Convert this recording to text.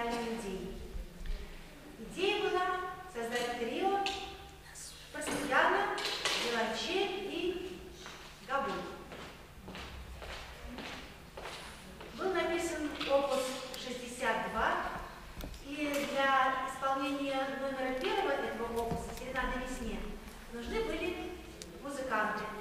финальной идеей. Идея была создать трио Проспедана, Беланче и Габуль. Был написан опус 62, и для исполнения номера первого этого опуса «Серенада весне» нужны были музыканты.